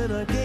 when I get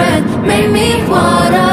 red made me water.